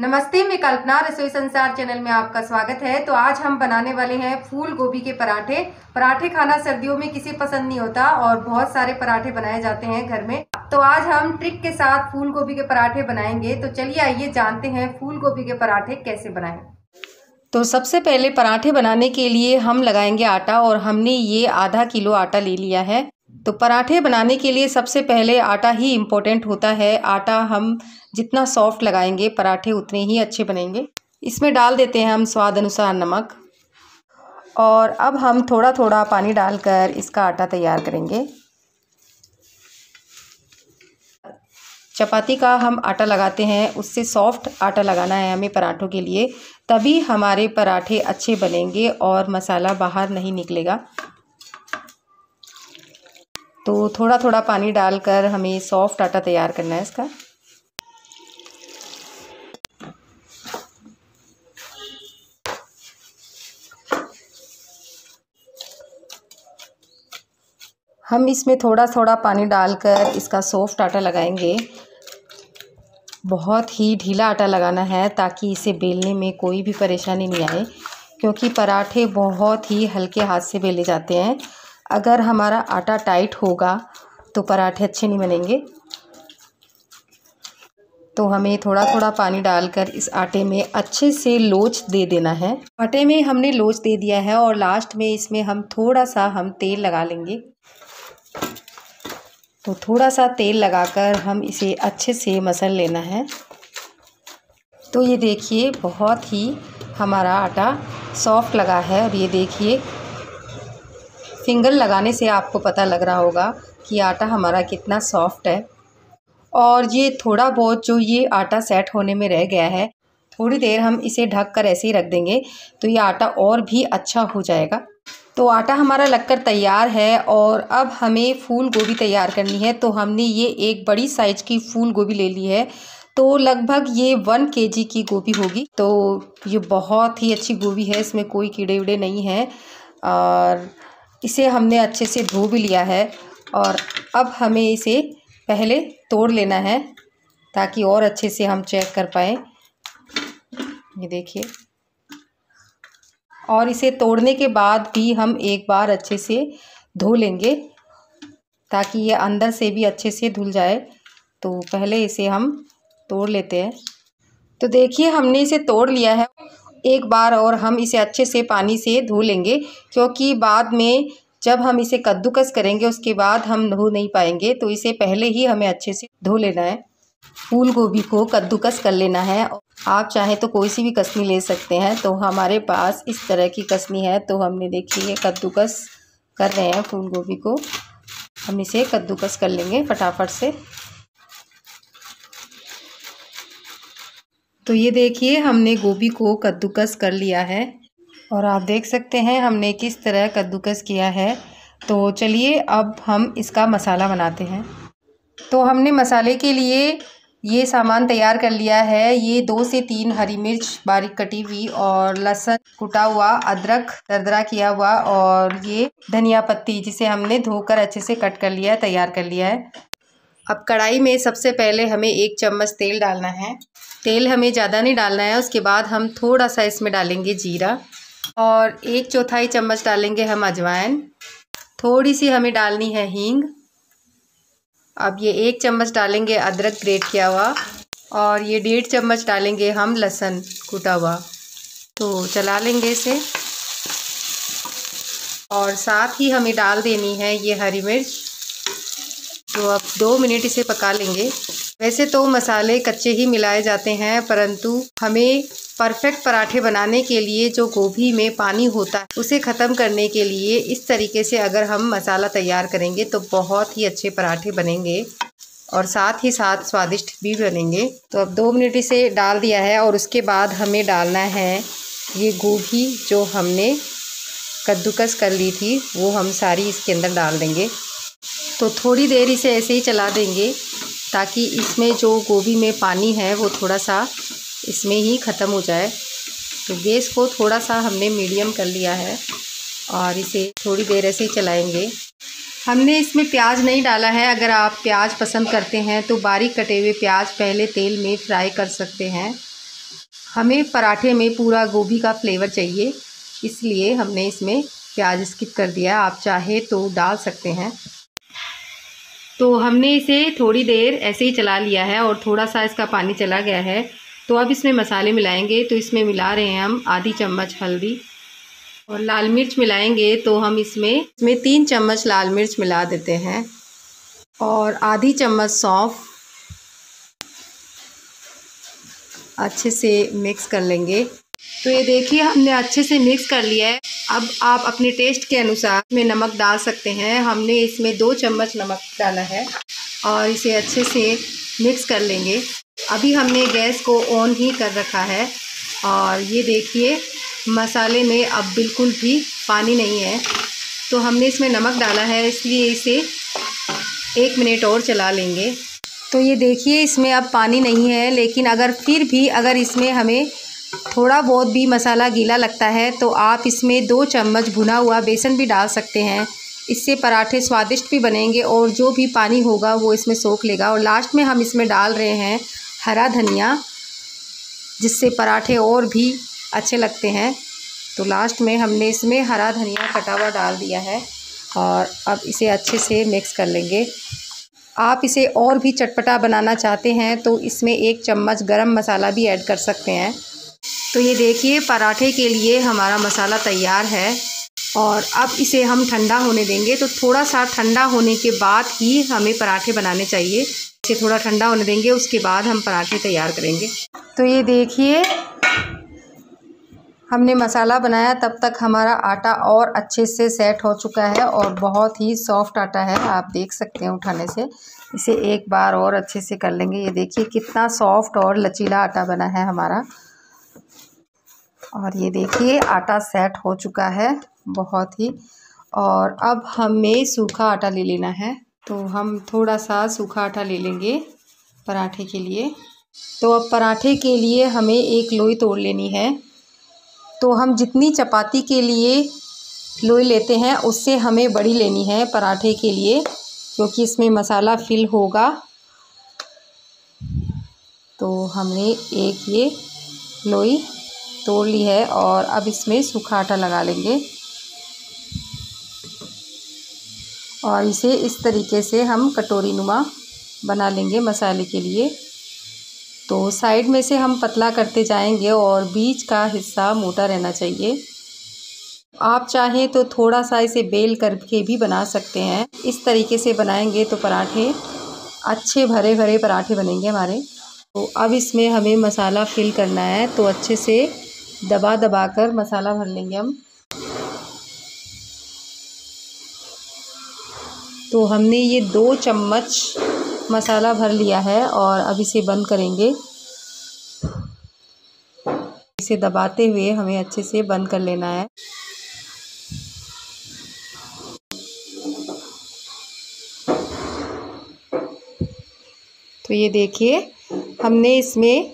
नमस्ते, मैं कल्पना रसोई संसार चैनल में आपका स्वागत है। तो आज हम बनाने वाले हैं फूल गोभी के पराठे। पराठे खाना सर्दियों में किसी पसंद नहीं होता और बहुत सारे पराठे बनाए जाते हैं घर में। तो आज हम ट्रिक के साथ फूल गोभी के पराठे बनाएँगे। तो चलिए आइए जानते हैं फूल गोभी के पराठे कैसे बनाएँ। तो सबसे पहले पराठे बनाने के लिए हम लगाएँगे आटा और हमने ये आधा किलो आटा ले लिया है। तो पराठे बनाने के लिए सबसे पहले आटा ही इम्पोर्टेंट होता है। आटा हम जितना सॉफ्ट लगाएँगे, पराठे उतने ही अच्छे बनेंगे। इसमें डाल देते हैं हम स्वाद अनुसार नमक। और अब हम थोड़ा थोड़ा पानी डालकर इसका आटा तैयार करेंगे। चपाती का हम आटा लगाते हैं। उससे सॉफ्ट आटा लगाना है हमें पराठों के लिए। तभी हमारे पराठे अच्छे बनेंगे और मसाला बाहर नहीं निकलेगा। तो थोड़ा थोड़ा पानी डालकर हमें सॉफ्ट आटा तैयार करना है इसका। हम इसमें थोड़ा थोड़ा पानी डालकर इसका सॉफ्ट आटा लगाएँगे। बहुत ही ढीला आटा लगाना है ताकि इसे बेलने में कोई भी परेशानी नहीं आए, क्योंकि पराठे बहुत ही हल्के हाथ से बेले जाते हैं। अगर हमारा आटा टाइट होगा तो पराठे अच्छे नहीं बनेंगे। तो हमें थोड़ा थोड़ा पानी डालकर इस आटे में अच्छे से लोच दे देना है। आटे में हमने लोच दे दिया है और लास्ट में इसमें हम थोड़ा सा हम तेल लगा लेंगे। तो थोड़ा सा तेल लगाकर हम इसे अच्छे से मसल लेना है। तो ये देखिए, बहुत ही हमारा आटा सॉफ्ट लगा है और ये देखिए फिंगर लगाने से आपको पता लग रहा होगा कि आटा हमारा कितना सॉफ्ट है। और ये थोड़ा बहुत जो ये आटा सेट होने में रह गया है, थोड़ी देर हम इसे ढक कर ऐसे ही रख देंगे तो ये आटा और भी अच्छा हो जाएगा। तो आटा हमारा लगकर तैयार है और अब हमें फूल गोभी तैयार करनी है। तो हमने ये एक बड़ी साइज़ की फूल गोभी ले ली है। तो लगभग ये वन के जी की गोभी होगी। तो ये बहुत ही अच्छी गोभी है, इसमें कोई कीड़े उड़े नहीं हैं। और इसे हमने अच्छे से धो भी लिया है और अब हमें इसे पहले तोड़ लेना है ताकि और अच्छे से हम चेक कर पाएँ। ये देखिए। और इसे तोड़ने के बाद भी हम एक बार अच्छे से धो लेंगे ताकि ये अंदर से भी अच्छे से धुल जाए। तो पहले इसे हम तोड़ लेते हैं। तो देखिए, हमने इसे तोड़ लिया है। एक बार और हम इसे अच्छे से पानी से धो लेंगे, क्योंकि बाद में जब हम इसे कद्दूकस करेंगे, उसके बाद हम धो नहीं पाएँगे तो इसे पहले ही हमें अच्छे से धो लेना है। फूल गोभी को कद्दूकस कर लेना है। आप चाहें तो कोई सी भी कसनी ले सकते हैं। तो हमारे पास इस तरह की कसनी है। तो हमने देखिए कद्दूकस कर रहे हैं फूल गोभी को। हम इसे कद्दूकस कर लेंगे फटाफट से। तो ये देखिए, हमने गोभी को कद्दूकस कर लिया है। और आप देख सकते हैं, हमने किस तरह कद्दूकस किया है। तो चलिए, अब हम इसका मसाला बनाते हैं। तो हमने मसाले के लिए ये सामान तैयार कर लिया है। ये दो से तीन हरी मिर्च बारीक कटी हुई और लहसुन कुटा हुआ, अदरक दरदरा किया हुआ और ये धनिया पत्ती जिसे हमने धोकर अच्छे से कट कर लिया है, तैयार कर लिया है। अब कढ़ाई में सबसे पहले हमें एक चम्मच तेल डालना है। तेल हमें ज़्यादा नहीं डालना है, उसके बाद हम थोड़ा सा इसमें डालेंगे जीरा और एक चौथाई चम्मच डालेंगे हम अजवाइन। थोड़ी सी हमें डालनी है हींग। अब ये एक चम्मच डालेंगे अदरक ग्रेट किया हुआ और ये डेढ़ चम्मच डालेंगे हम लहसुन कूटा हुआ। तो चला लेंगे इसे। और साथ ही हमें डाल देनी है ये हरी मिर्च। तो अब दो मिनट इसे पका लेंगे। वैसे तो मसाले कच्चे ही मिलाए जाते हैं, परंतु हमें परफेक्ट पराठे बनाने के लिए जो गोभी में पानी होता है, उसे ख़त्म करने के लिए इस तरीके से अगर हम मसाला तैयार करेंगे तो बहुत ही अच्छे पराठे बनेंगे और साथ ही साथ स्वादिष्ट भी बनेंगे। तो अब दो मिनट इसे डाल दिया है और उसके बाद हमें डालना है ये गोभी जो हमने कद्दूकस कर ली थी, वो हम सारी इसके अंदर डाल देंगे। तो थोड़ी देर इसे ऐसे ही चला देंगे ताकि इसमें जो गोभी में पानी है वो थोड़ा सा इसमें ही ख़त्म हो जाए। तो गैस को थोड़ा सा हमने मीडियम कर लिया है और इसे थोड़ी देर ऐसे ही चलाएँगे। हमने इसमें प्याज नहीं डाला है। अगर आप प्याज पसंद करते हैं तो बारीक कटे हुए प्याज पहले तेल में फ्राई कर सकते हैं। हमें पराठे में पूरा गोभी का फ्लेवर चाहिए, इसलिए हमने इसमें प्याज स्किप कर दिया। आप चाहे तो डाल सकते हैं। तो हमने इसे थोड़ी देर ऐसे ही चला लिया है और थोड़ा सा इसका पानी चला गया है। तो अब इसमें मसाले मिलाएँगे तो इसमें मिला रहे हैं हम आधी चम्मच हल्दी। और लाल मिर्च मिलाएँगे तो हम इसमें इसमें तीन चम्मच लाल मिर्च मिला देते हैं। और आधी चम्मच सौंफ अच्छे से मिक्स कर लेंगे। तो ये देखिए, हमने अच्छे से मिक्स कर लिया है। अब आप अपने टेस्ट के अनुसार में नमक डाल सकते हैं। हमने इसमें दो चम्मच नमक डाला है और इसे अच्छे से मिक्स कर लेंगे। अभी हमने गैस को ऑन ही कर रखा है और ये देखिए, मसाले में अब बिल्कुल भी पानी नहीं है। तो हमने इसमें नमक डाला है, इसलिए इसे एक मिनट और चला लेंगे। तो ये देखिए, इसमें अब पानी नहीं है, लेकिन अगर फिर भी अगर इसमें हमें थोड़ा बहुत भी मसाला गीला लगता है तो आप इसमें दो चम्मच भुना हुआ बेसन भी डाल सकते हैं। इससे पराठे स्वादिष्ट भी बनेंगे और जो भी पानी होगा वो इसमें सोख लेगा। और लास्ट में हम इसमें डाल रहे हैं हरा धनिया, जिससे पराठे और भी अच्छे लगते हैं। तो लास्ट में हमने इसमें हरा धनिया कटा हुआ डाल दिया है और अब इसे अच्छे से मिक्स कर लेंगे। आप इसे और भी चटपटा बनाना चाहते हैं तो इसमें एक चम्मच गरम मसाला भी ऐड कर सकते हैं। तो ये देखिए, पराठे के लिए हमारा मसाला तैयार है। और अब इसे हम ठंडा होने देंगे। तो थोड़ा सा ठंडा होने के बाद ही हमें पराठे बनाने चाहिए। इसे थोड़ा ठंडा होने देंगे, उसके बाद हम पराठे तैयार करेंगे। तो ये देखिए, हमने मसाला बनाया। तब तक हमारा आटा और अच्छे से सेट हो चुका है और बहुत ही सॉफ्ट आटा है। आप देख सकते हैं उठाने से। इसे एक बार और अच्छे से कर लेंगे। ये देखिए, कितना सॉफ्ट और लचीला आटा बना है हमारा। और ये देखिए, आटा सेट हो चुका है बहुत ही। और अब हमें सूखा आटा ले लेना है। तो हम थोड़ा सा सूखा आटा ले लेंगे पराठे के लिए। तो अब पराठे के लिए हमें एक लोई तोड़ लेनी है। तो हम जितनी चपाती के लिए लोई लेते हैं, उससे हमें बड़ी लेनी है पराठे के लिए, क्योंकि इसमें मसाला फिल होगा। तो हमने एक ये लोई तोड़ ली है और अब इसमें सूखा आटा लगा लेंगे। और इसे इस तरीके से हम कटोरी नुमा बना लेंगे मसाले के लिए। तो साइड में से हम पतला करते जाएँगे और बीच का हिस्सा मोटा रहना चाहिए। आप चाहें तो थोड़ा सा इसे बेल करके भी बना सकते हैं। इस तरीके से बनाएँगे तो पराठे अच्छे भरे भरे पराठे बनेंगे हमारे। तो अब इसमें हमें मसाला फिल करना है तो अच्छे से दबा दबा कर मसाला भर लेंगे हम। तो हमने ये दो चम्मच मसाला भर लिया है और अब इसे बंद करेंगे। इसे दबाते हुए हमें अच्छे से बंद कर लेना है। तो ये देखिए, हमने इसमें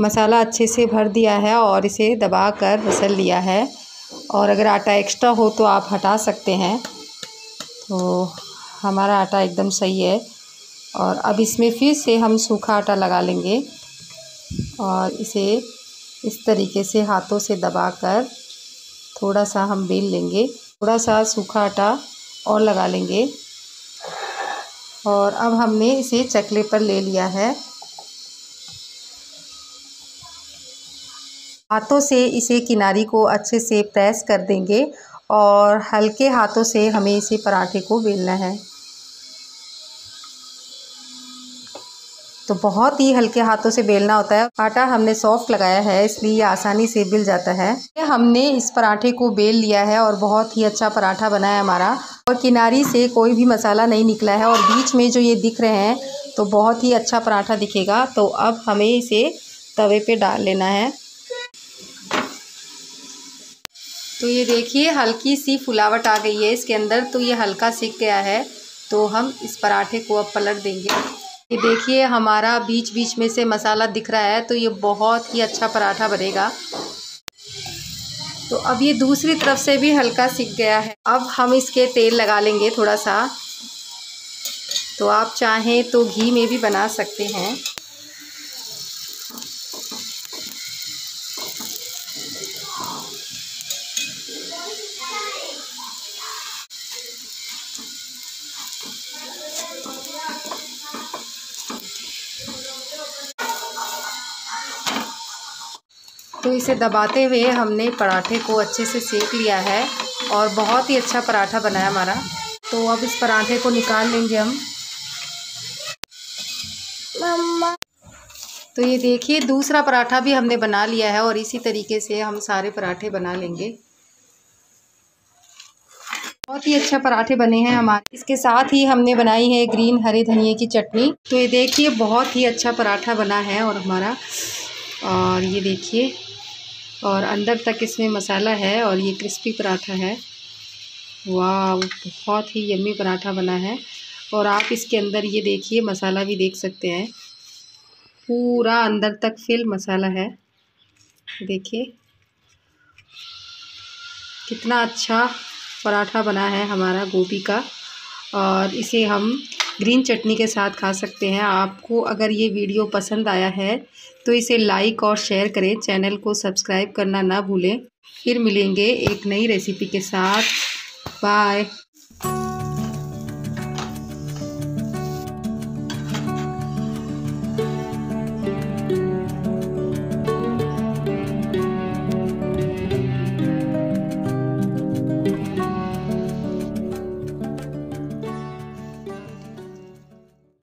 मसाला अच्छे से भर दिया है और इसे दबा कर मसल लिया है। और अगर आटा एक्स्ट्रा हो तो आप हटा सकते हैं। तो हमारा आटा एकदम सही है। और अब इसमें फिर से हम सूखा आटा लगा लेंगे। और इसे इस तरीके से हाथों से दबाकर थोड़ा सा हम बेल लेंगे। थोड़ा सा सूखा आटा और लगा लेंगे। और अब हमने इसे चकले पर ले लिया है। हाथों से इसे किनारी को अच्छे से प्रेस कर देंगे और हल्के हाथों से हमें इसे पराठे को बेलना है। तो बहुत ही हल्के हाथों से बेलना होता है। आटा हमने सॉफ्ट लगाया है, इसलिए ये आसानी से बिल जाता है। हमने इस पराठे को बेल लिया है और बहुत ही अच्छा पराठा बना है हमारा। और किनारी से कोई भी मसाला नहीं निकला है और बीच में जो ये दिख रहे हैं तो बहुत ही अच्छा पराठा दिखेगा। तो अब हमें इसे तवे पे डाल लेना है। तो ये देखिए, हल्की सी फुलावट आ गई है इसके अंदर। तो ये हल्का सीख गया है। तो हम इस पराठे को अब पलट देंगे। ये देखिए, हमारा बीच बीच में से मसाला दिख रहा है तो ये बहुत ही अच्छा पराठा बनेगा। तो अब ये दूसरी तरफ़ से भी हल्का सीख गया है। अब हम इसके तेल लगा लेंगे थोड़ा सा। तो आप चाहें तो घी में भी बना सकते हैं। तो इसे दबाते हुए हमने पराठे को अच्छे से सेक लिया है और बहुत ही अच्छा पराठा बना है हमारा। तो अब इस पराठे को निकाल लेंगे हम। मम्मा। तो ये देखिए दूसरा पराठा भी हमने बना लिया है और इसी तरीके से हम सारे पराठे बना लेंगे। बहुत ही अच्छा पराठे बने हैं हमारे। इसके साथ ही हमने बनाई है ग्रीन हरे धनिए की चटनी। तो ये देखिए बहुत ही अच्छा पराठा बना है और हमारा। और ये देखिए और अंदर तक इसमें मसाला है और ये क्रिस्पी पराठा है। वाह बहुत ही यम्मी पराठा बना है। और आप इसके अंदर ये देखिए, मसाला भी देख सकते हैं। पूरा अंदर तक फिल मसाला है। देखिए। कितना अच्छा पराठा बना है हमारा गोभी का। और इसे हम ग्रीन चटनी के साथ खा सकते हैं। आपको अगर ये वीडियो पसंद आया है तो इसे लाइक और शेयर करें। चैनल को सब्सक्राइब करना ना भूलें। फिर मिलेंगे एक नई रेसिपी के साथ। बाय